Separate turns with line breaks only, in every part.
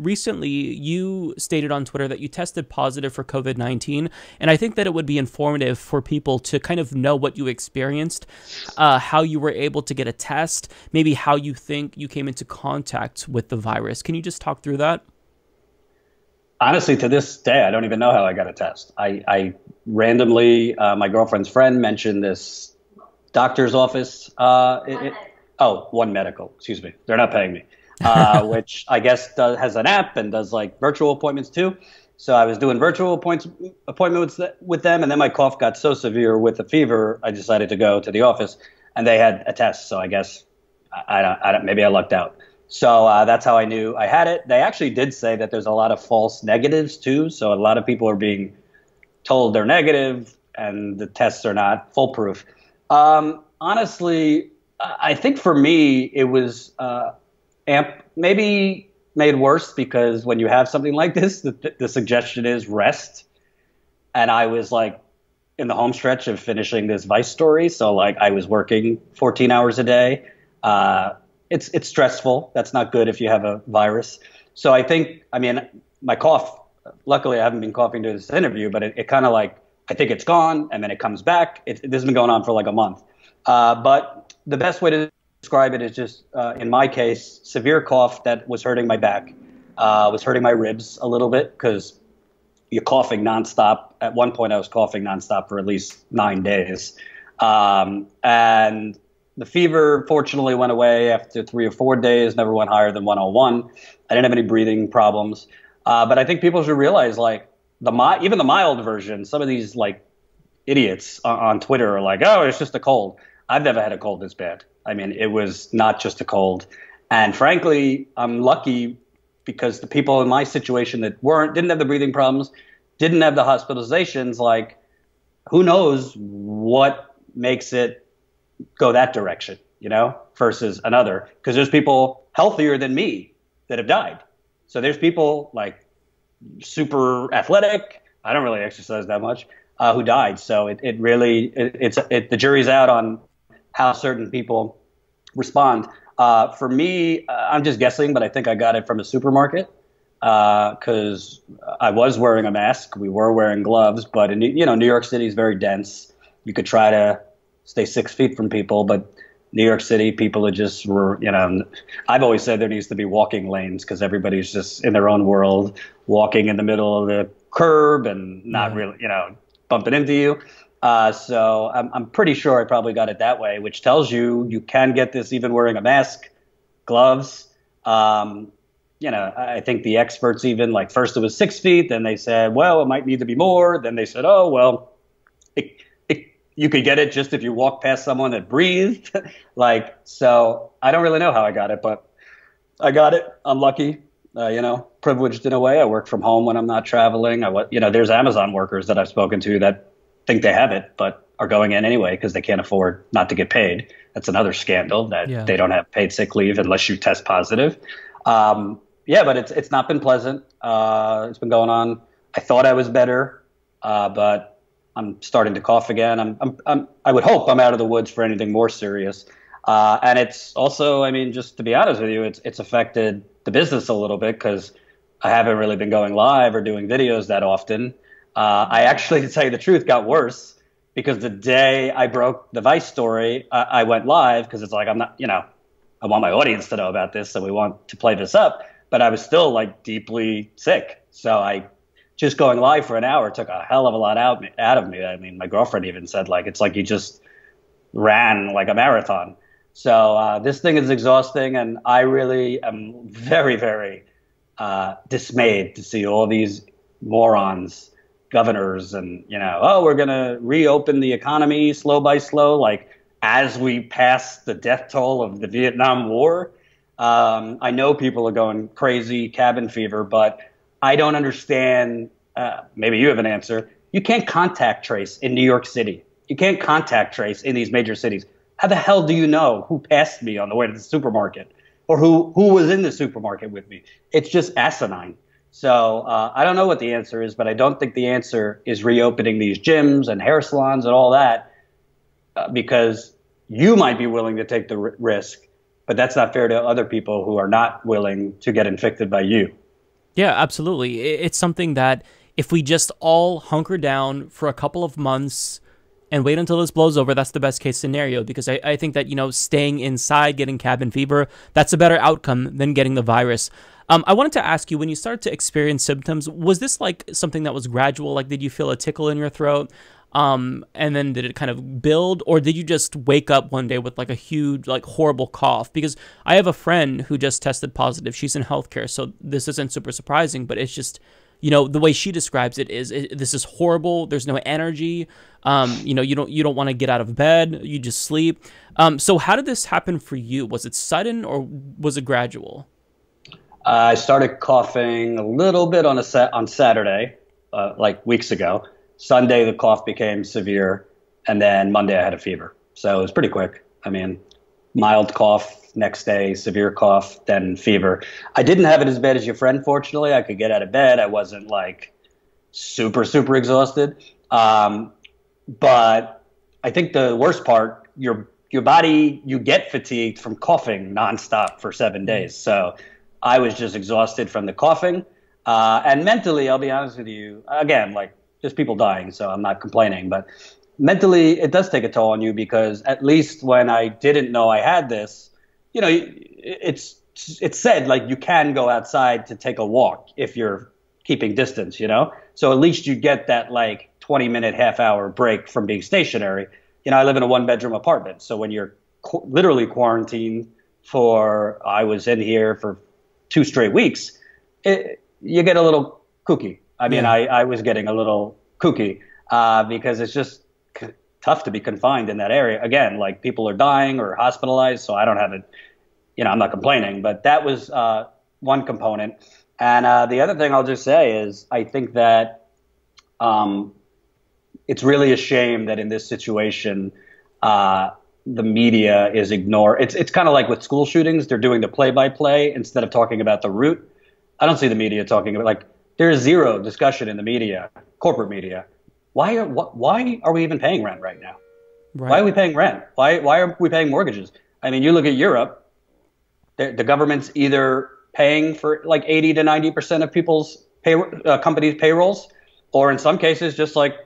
recently you stated on Twitter that you tested positive for COVID 19. And I think that it would be informative for people to kind of know what you experienced, uh, how you were able to get a test, maybe how you think you came into contact with the virus. Can you just talk through that?
Honestly, to this day, I don't even know how I got a test. I, I randomly, uh, my girlfriend's friend mentioned this doctor's office. Uh, it, it, oh, One Medical, excuse me. They're not paying me. Uh, which I guess does, has an app and does like virtual appointments too. So I was doing virtual appointments appointments with them, and then my cough got so severe with the fever, I decided to go to the office, and they had a test. So I guess I, I, I maybe I lucked out. So uh, that's how I knew I had it. They actually did say that there's a lot of false negatives too. So a lot of people are being told they're negative, and the tests are not foolproof. Um, honestly, I think for me it was. Uh, amp maybe made worse because when you have something like this, the, the suggestion is rest. And I was like in the home stretch of finishing this Vice story, so like I was working 14 hours a day. Uh, it's it's stressful. That's not good if you have a virus. So I think, I mean, my cough. Luckily, I haven't been coughing during this interview, but it, it kind of like I think it's gone, and then it comes back. It, this has been going on for like a month. Uh, but the best way to describe it as just, uh, in my case, severe cough that was hurting my back, uh, was hurting my ribs a little bit because you're coughing nonstop. At one point, I was coughing nonstop for at least nine days. Um, and the fever fortunately went away after three or four days, never went higher than 101. I didn't have any breathing problems. Uh, but I think people should realize, like, the mi- even the mild version, some of these, like, idiots on, on Twitter are like, oh, it's just a cold. I've never had a cold this bad. I mean, it was not just a cold. And frankly, I'm lucky because the people in my situation that weren't didn't have the breathing problems, didn't have the hospitalizations, like who knows what makes it go that direction, you know, versus another. Because there's people healthier than me that have died. So there's people like super athletic. I don't really exercise that much. Uh, who died? So it, it really it, it's it, the jury's out on how certain people respond. Uh, for me, uh, I'm just guessing, but I think I got it from a supermarket because uh, I was wearing a mask. We were wearing gloves, but in, you know, New York City is very dense. You could try to stay six feet from people, but New York City, people are just, you know, I've always said there needs to be walking lanes because everybody's just in their own world, walking in the middle of the curb and not really, you know, bumping into you. Uh, so I'm, I'm pretty sure I probably got it that way, which tells you you can get this even wearing a mask, gloves. Um, you know, I think the experts even like first it was six feet, then they said, well, it might need to be more. Then they said, oh, well, it, it, you could get it just if you walk past someone that breathed. like, so I don't really know how I got it, but I got it. I'm lucky. Uh, you know, privileged in a way. I work from home when I'm not traveling. I, you know, there's Amazon workers that I've spoken to that think they have it, but are going in anyway because they can't afford not to get paid. That's another scandal that yeah. they don't have paid sick leave unless you test positive. Um, yeah, but it's it's not been pleasant. Uh, it's been going on. I thought I was better, uh, but I'm starting to cough again. I'm, I'm, I'm, i would hope I'm out of the woods for anything more serious. Uh, and it's also, I mean, just to be honest with you, it's it's affected the business a little bit because I haven't really been going live or doing videos that often. Uh, I actually, to tell you the truth, got worse because the day I broke the Vice story, I, I went live because it's like I'm not, you know, I want my audience to know about this, so we want to play this up. But I was still like deeply sick, so I just going live for an hour took a hell of a lot out out of me. I mean, my girlfriend even said like it's like you just ran like a marathon. So uh, this thing is exhausting, and I really am very, very uh, dismayed to see all these morons governors and you know oh we're going to reopen the economy slow by slow like as we pass the death toll of the vietnam war. Um, i know people are going crazy cabin fever but i don't understand uh, maybe you have an answer. You can't contact trace in new york city. You can't contact trace in these major cities. How the hell do you know who passed me on the way to the supermarket or who, who was in the supermarket with me? It's just asinine so uh, I don't know what the answer is, but I don't think the answer is reopening these gyms and hair salons and all that uh, because you might be willing to take the r- risk, but that's not fair to other people who are not willing to get infected by you.
Yeah, absolutely. It's something that if we just all hunker down for a couple of months and wait until this blows over, that's the best case scenario because I, I think that, you know, staying inside, getting cabin fever, that's a better outcome than getting the virus. Um, I wanted to ask you when you started to experience symptoms, was this like something that was gradual? Like, did you feel a tickle in your throat? Um, and then did it kind of build, or did you just wake up one day with like a huge, like horrible cough? Because I have a friend who just tested positive. She's in healthcare, so this isn't super surprising, but it's just you know the way she describes it is it, this is horrible there's no energy um, you know you don't you don't want to get out of bed you just sleep um, so how did this happen for you was it sudden or was it gradual
i started coughing a little bit on a set on saturday uh, like weeks ago sunday the cough became severe and then monday i had a fever so it was pretty quick i mean mild cough next day, severe cough, then fever. I didn't have it as bad as your friend, fortunately. I could get out of bed. I wasn't like super, super exhausted. Um, but I think the worst part, your your body, you get fatigued from coughing nonstop for seven days. So I was just exhausted from the coughing. Uh, and mentally, I'll be honest with you, again, like just people dying, so I'm not complaining, but mentally, it does take a toll on you because at least when I didn't know I had this, you know, it's it's said like you can go outside to take a walk if you're keeping distance, you know. So at least you get that like 20 minute, half hour break from being stationary. You know, I live in a one bedroom apartment, so when you're qu- literally quarantined for, I was in here for two straight weeks, it, you get a little kooky. I mean, yeah. I, I was getting a little kooky uh, because it's just tough to be confined in that area. Again, like people are dying or hospitalized, so I don't have it. You know, I'm not complaining, but that was uh, one component. And uh, the other thing I'll just say is I think that um, it's really a shame that in this situation uh, the media is ignored. It's it's kind of like with school shootings; they're doing the play-by-play instead of talking about the root. I don't see the media talking about like there is zero discussion in the media, corporate media, why are why are we even paying rent right now? Right. Why are we paying rent? Why why are we paying mortgages? I mean, you look at Europe, the, the government's either paying for like 80 to 90 percent of people's pay, uh, companies' payrolls, or in some cases, just like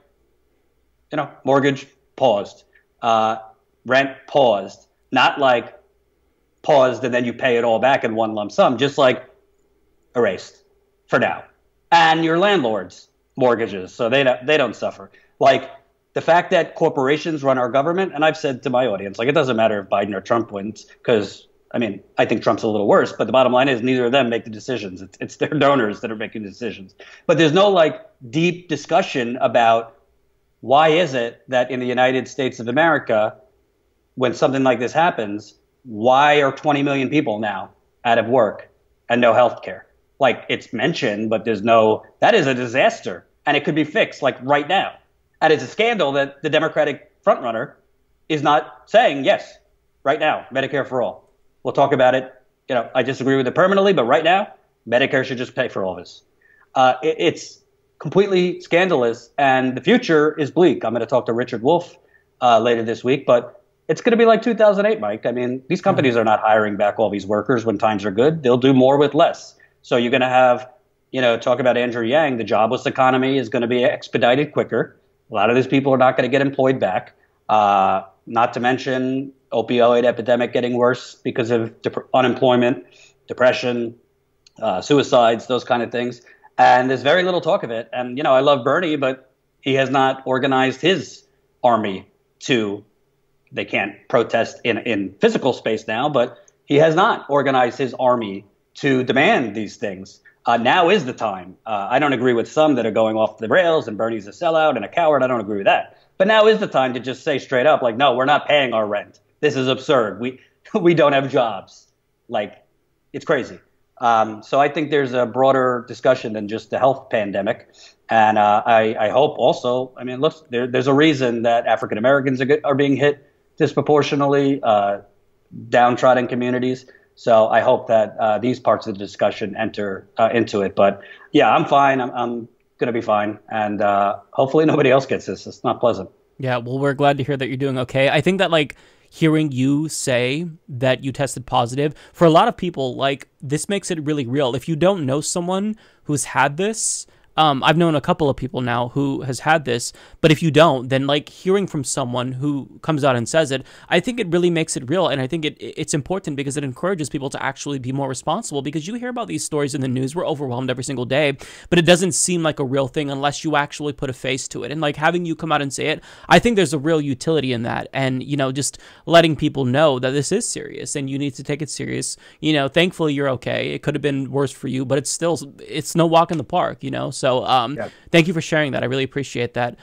you know, mortgage paused, uh, rent paused, not like paused and then you pay it all back in one lump sum, just like erased for now. And your landlords mortgages, so they don't, they don't suffer. Like the fact that corporations run our government, and I've said to my audience, like it doesn't matter if Biden or Trump wins, because I mean, I think Trump's a little worse, but the bottom line is neither of them make the decisions. It's, it's their donors that are making the decisions. But there's no like deep discussion about why is it that in the United States of America, when something like this happens, why are 20 million people now out of work and no health care? like it's mentioned, but there's no, that is a disaster. And it could be fixed like right now. And it's a scandal that the Democratic frontrunner is not saying, yes, right now, Medicare for all. We'll talk about it. You know, I disagree with it permanently, but right now, Medicare should just pay for all this. Uh, it, it's completely scandalous, and the future is bleak. I'm going to talk to Richard Wolff uh, later this week, but it's going to be like 2008, Mike. I mean, these companies are not hiring back all these workers when times are good. They'll do more with less. So you're going to have, you know, talk about Andrew Yang, the jobless economy is going to be expedited quicker. A lot of these people are not going to get employed back. Uh, not to mention opioid epidemic getting worse because of dep- unemployment, depression, uh, suicides, those kind of things. And there's very little talk of it. And, you know, I love Bernie, but he has not organized his army to, they can't protest in, in physical space now, but he has not organized his army to demand these things. Uh, now is the time. Uh, I don't agree with some that are going off the rails and Bernie's a sellout and a coward. I don't agree with that. But now is the time to just say straight up, like, no, we're not paying our rent. This is absurd. We we don't have jobs. Like, it's crazy. Um, so I think there's a broader discussion than just the health pandemic. And uh, I, I, hope also, I mean, look, there, there's a reason that African Americans are, are, being hit disproportionately, uh, downtrodden communities. So I hope that uh, these parts of the discussion enter uh, into it. But yeah, I'm fine. I'm, I'm going to be fine. And uh, hopefully nobody else gets this. It's not pleasant.
Yeah, well, we're glad to hear that you're doing okay. I think that, like, hearing you say that you tested positive for a lot of people like this makes it really real if you don't know someone who's had this um, I've known a couple of people now who has had this, but if you don't, then like hearing from someone who comes out and says it, I think it really makes it real, and I think it it's important because it encourages people to actually be more responsible. Because you hear about these stories in the news, we're overwhelmed every single day, but it doesn't seem like a real thing unless you actually put a face to it. And like having you come out and say it, I think there's a real utility in that, and you know, just letting people know that this is serious and you need to take it serious. You know, thankfully you're okay. It could have been worse for you, but it's still it's no walk in the park. You know. So so um, yeah. thank you for sharing that. I really appreciate that.